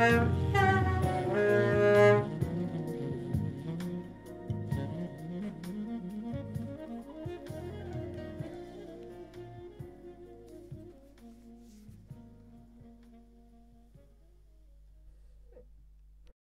Bye.